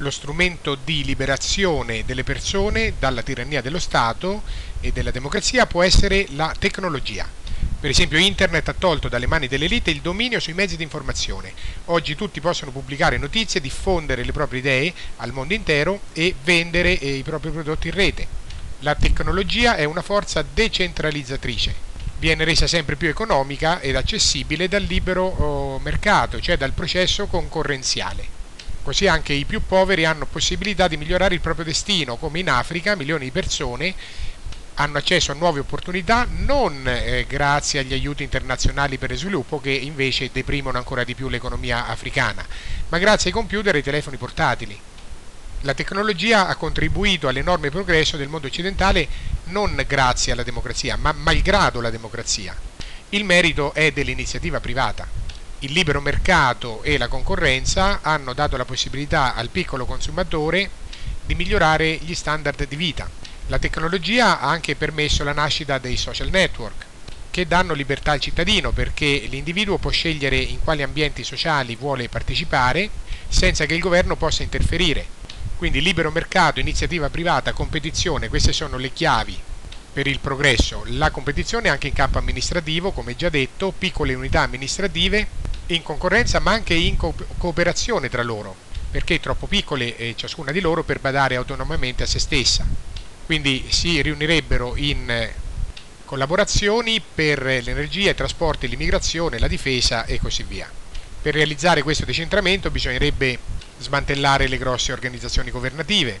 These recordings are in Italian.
lo strumento di liberazione delle persone dalla tirannia dello Stato e della democrazia può essere la tecnologia. Per esempio Internet ha tolto dalle mani dell'elite il dominio sui mezzi di informazione. Oggi tutti possono pubblicare notizie, diffondere le proprie idee al mondo intero e vendere eh, i propri prodotti in rete. La tecnologia è una forza decentralizzatrice. Viene resa sempre più economica ed accessibile dal libero oh, mercato, cioè dal processo concorrenziale. Così anche i più poveri hanno possibilità di migliorare il proprio destino, come in Africa milioni di persone hanno accesso a nuove opportunità non eh, grazie agli aiuti internazionali per lo sviluppo che invece deprimono ancora di più l'economia africana, ma grazie ai computer e ai telefoni portatili. La tecnologia ha contribuito all'enorme progresso del mondo occidentale non grazie alla democrazia, ma malgrado la democrazia. Il merito è dell'iniziativa privata. Il libero mercato e la concorrenza hanno dato la possibilità al piccolo consumatore di migliorare gli standard di vita. La tecnologia ha anche permesso la nascita dei social network, che danno libertà al cittadino perché l'individuo può scegliere in quali ambienti sociali vuole partecipare senza che il governo possa interferire. Quindi libero mercato, iniziativa privata, competizione, queste sono le chiavi per il progresso. La competizione anche in campo amministrativo, come già detto, piccole unità amministrative in concorrenza ma anche in co cooperazione tra loro, perché troppo piccole eh, ciascuna di loro per badare autonomamente a se stessa. Quindi si riunirebbero in eh, collaborazioni per l'energia, i trasporti, l'immigrazione, la difesa e così via. Per realizzare questo decentramento bisognerebbe smantellare le grosse organizzazioni governative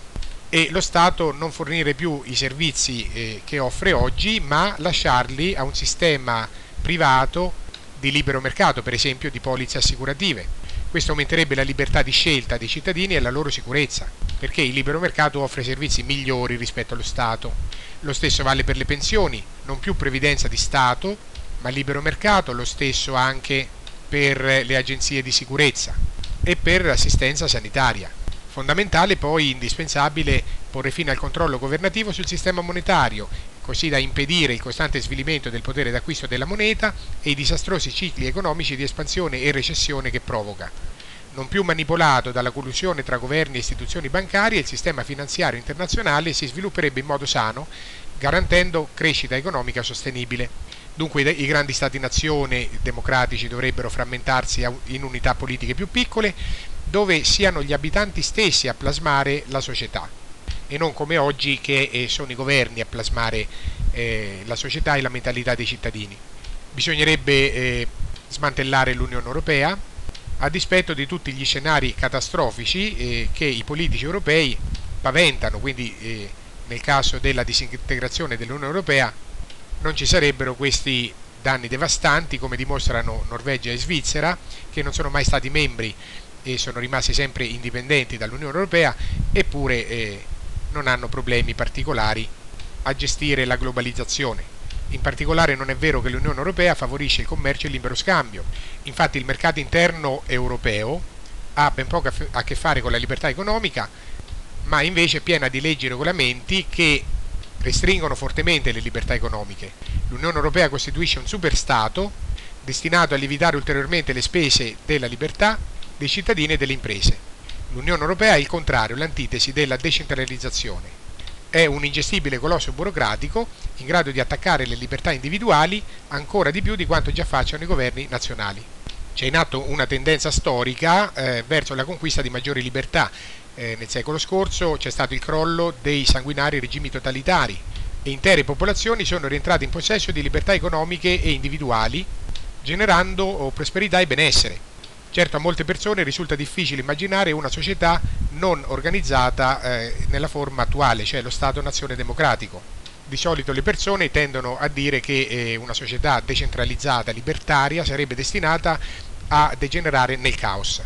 e lo Stato non fornire più i servizi eh, che offre oggi, ma lasciarli a un sistema privato di libero mercato, per esempio di polizze assicurative. Questo aumenterebbe la libertà di scelta dei cittadini e la loro sicurezza, perché il libero mercato offre servizi migliori rispetto allo Stato. Lo stesso vale per le pensioni, non più previdenza di Stato, ma libero mercato, lo stesso anche per le agenzie di sicurezza e per l'assistenza sanitaria. Fondamentale poi indispensabile porre fine al controllo governativo sul sistema monetario così da impedire il costante svilimento del potere d'acquisto della moneta e i disastrosi cicli economici di espansione e recessione che provoca. Non più manipolato dalla collusione tra governi e istituzioni bancarie, il sistema finanziario internazionale si svilupperebbe in modo sano, garantendo crescita economica sostenibile. Dunque i grandi stati-nazione democratici dovrebbero frammentarsi in unità politiche più piccole, dove siano gli abitanti stessi a plasmare la società e non come oggi che eh, sono i governi a plasmare eh, la società e la mentalità dei cittadini. Bisognerebbe eh, smantellare l'Unione Europea a dispetto di tutti gli scenari catastrofici eh, che i politici europei paventano, quindi eh, nel caso della disintegrazione dell'Unione Europea non ci sarebbero questi danni devastanti come dimostrano Norvegia e Svizzera che non sono mai stati membri e sono rimasti sempre indipendenti dall'Unione Europea eppure eh, non hanno problemi particolari a gestire la globalizzazione. In particolare non è vero che l'Unione Europea favorisce il commercio e il libero scambio. Infatti il mercato interno europeo ha ben poco a che fare con la libertà economica, ma invece è piena di leggi e regolamenti che restringono fortemente le libertà economiche. L'Unione Europea costituisce un superstato destinato a lievitare ulteriormente le spese della libertà dei cittadini e delle imprese. L'Unione Europea è il contrario, l'antitesi della decentralizzazione. È un ingestibile colosso burocratico in grado di attaccare le libertà individuali ancora di più di quanto già facciano i governi nazionali. C'è in atto una tendenza storica eh, verso la conquista di maggiori libertà. Eh, nel secolo scorso c'è stato il crollo dei sanguinari regimi totalitari e intere popolazioni sono rientrate in possesso di libertà economiche e individuali, generando oh, prosperità e benessere. Certo a molte persone risulta difficile immaginare una società non organizzata eh, nella forma attuale, cioè lo Stato-nazione democratico. Di solito le persone tendono a dire che eh, una società decentralizzata, libertaria, sarebbe destinata a degenerare nel caos.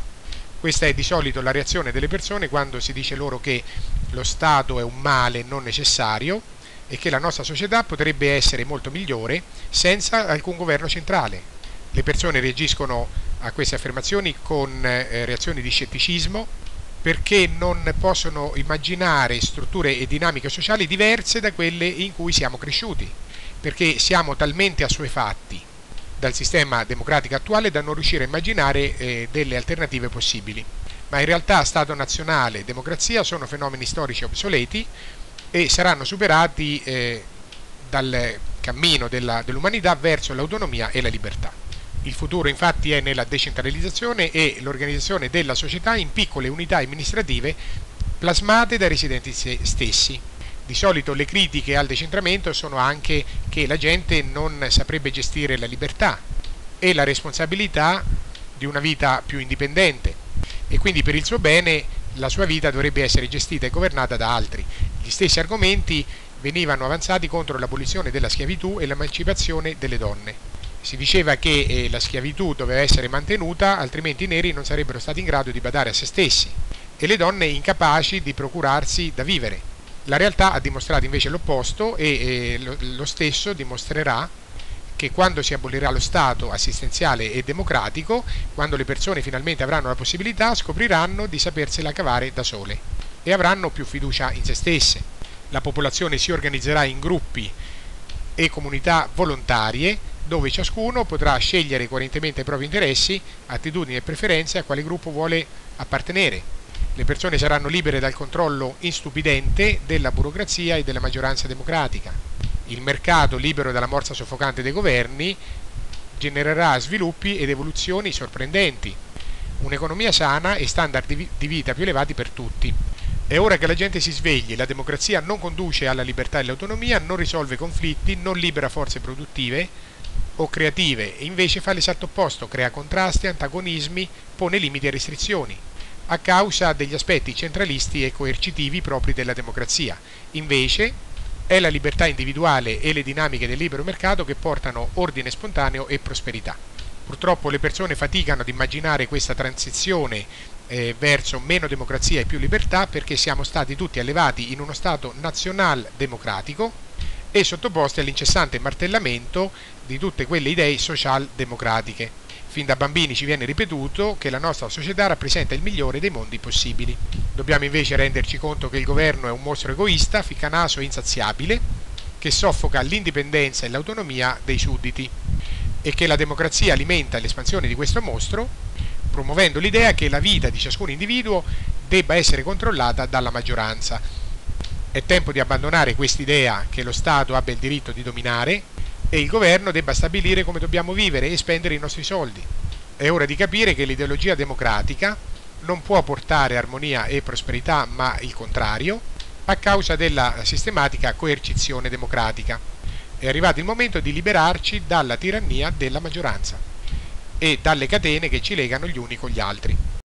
Questa è di solito la reazione delle persone quando si dice loro che lo Stato è un male non necessario e che la nostra società potrebbe essere molto migliore senza alcun governo centrale. Le persone reagiscono a queste affermazioni con eh, reazioni di scetticismo perché non possono immaginare strutture e dinamiche sociali diverse da quelle in cui siamo cresciuti, perché siamo talmente assuefatti dal sistema democratico attuale da non riuscire a immaginare eh, delle alternative possibili. ma in realtà Stato nazionale e democrazia sono fenomeni storici obsoleti e saranno superati eh, dal cammino dell'umanità verso l'autonomia e la libertà. Il futuro infatti è nella decentralizzazione e l'organizzazione della società in piccole unità amministrative plasmate dai residenti stessi. Di solito le critiche al decentramento sono anche che la gente non saprebbe gestire la libertà e la responsabilità di una vita più indipendente e quindi per il suo bene la sua vita dovrebbe essere gestita e governata da altri. Gli stessi argomenti venivano avanzati contro l'abolizione della schiavitù e l'emancipazione delle donne. Si diceva che eh, la schiavitù doveva essere mantenuta, altrimenti i neri non sarebbero stati in grado di badare a se stessi e le donne incapaci di procurarsi da vivere. La realtà ha dimostrato invece l'opposto e eh, lo, lo stesso dimostrerà che quando si abolirà lo Stato assistenziale e democratico, quando le persone finalmente avranno la possibilità, scopriranno di sapersela cavare da sole e avranno più fiducia in se stesse. La popolazione si organizzerà in gruppi e comunità volontarie dove ciascuno potrà scegliere coerentemente i propri interessi, attitudini e preferenze a quale gruppo vuole appartenere. Le persone saranno libere dal controllo instupidente della burocrazia e della maggioranza democratica. Il mercato, libero dalla morsa soffocante dei governi, genererà sviluppi ed evoluzioni sorprendenti, un'economia sana e standard di vita più elevati per tutti. È ora che la gente si svegli, la democrazia non conduce alla libertà e all'autonomia, non risolve conflitti, non libera forze produttive o creative e invece fa l'esatto opposto, crea contrasti, antagonismi, pone limiti e restrizioni a causa degli aspetti centralisti e coercitivi propri della democrazia. Invece è la libertà individuale e le dinamiche del libero mercato che portano ordine spontaneo e prosperità. Purtroppo le persone faticano ad immaginare questa transizione eh, verso meno democrazia e più libertà perché siamo stati tutti allevati in uno Stato nazional democratico e sottoposti all'incessante martellamento di tutte quelle idee social democratiche. Fin da bambini ci viene ripetuto che la nostra società rappresenta il migliore dei mondi possibili. Dobbiamo invece renderci conto che il governo è un mostro egoista, ficcanaso e insaziabile, che soffoca l'indipendenza e l'autonomia dei sudditi e che la democrazia alimenta l'espansione di questo mostro, promuovendo l'idea che la vita di ciascun individuo debba essere controllata dalla maggioranza. È tempo di abbandonare quest'idea che lo Stato abbia il diritto di dominare e il governo debba stabilire come dobbiamo vivere e spendere i nostri soldi. È ora di capire che l'ideologia democratica non può portare armonia e prosperità, ma il contrario, a causa della sistematica coercizione democratica. È arrivato il momento di liberarci dalla tirannia della maggioranza e dalle catene che ci legano gli uni con gli altri.